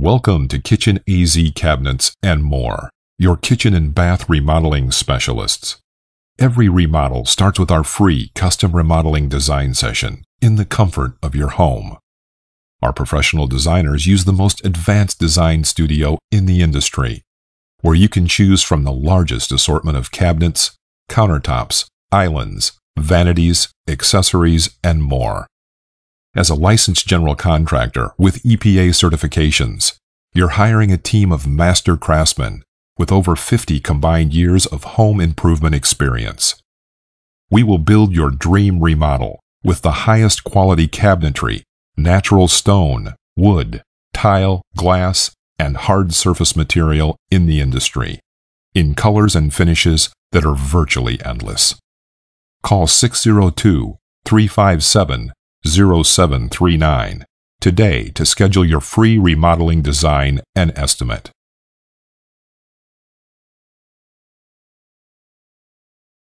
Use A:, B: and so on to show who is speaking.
A: Welcome to Kitchen AZ Cabinets and more, your kitchen and bath remodeling specialists. Every remodel starts with our free custom remodeling design session in the comfort of your home. Our professional designers use the most advanced design studio in the industry, where you can choose from the largest assortment of cabinets, countertops, islands, vanities, accessories, and more. As a licensed general contractor with EPA certifications, you're hiring a team of master craftsmen with over 50 combined years of home improvement experience. We will build your dream remodel with the highest quality cabinetry, natural stone, wood, tile, glass, and hard surface material in the industry, in colors and finishes that are virtually endless. Call 602 357 0739 today to schedule your free remodeling design and estimate.